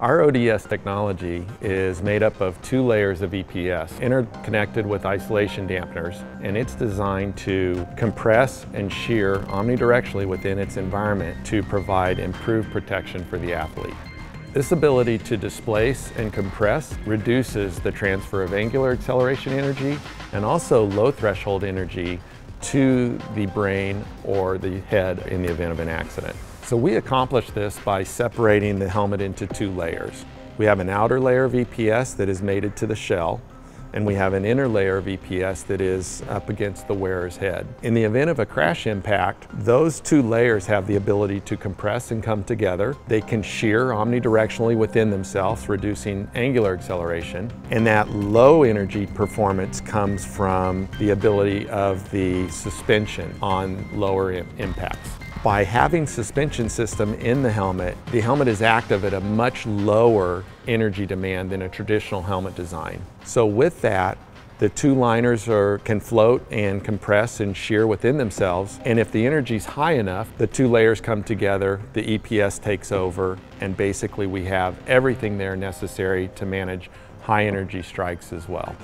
Our ODS technology is made up of two layers of EPS interconnected with isolation dampeners and it's designed to compress and shear omnidirectionally within its environment to provide improved protection for the athlete. This ability to displace and compress reduces the transfer of angular acceleration energy and also low threshold energy to the brain or the head in the event of an accident. So we accomplish this by separating the helmet into two layers. We have an outer layer of EPS that is mated to the shell, and we have an inner layer of EPS that is up against the wearer's head. In the event of a crash impact, those two layers have the ability to compress and come together. They can shear omnidirectionally within themselves, reducing angular acceleration. And that low energy performance comes from the ability of the suspension on lower impacts. By having suspension system in the helmet, the helmet is active at a much lower energy demand than a traditional helmet design. So with that, the two liners are, can float and compress and shear within themselves. And if the energy is high enough, the two layers come together, the EPS takes over, and basically we have everything there necessary to manage high energy strikes as well.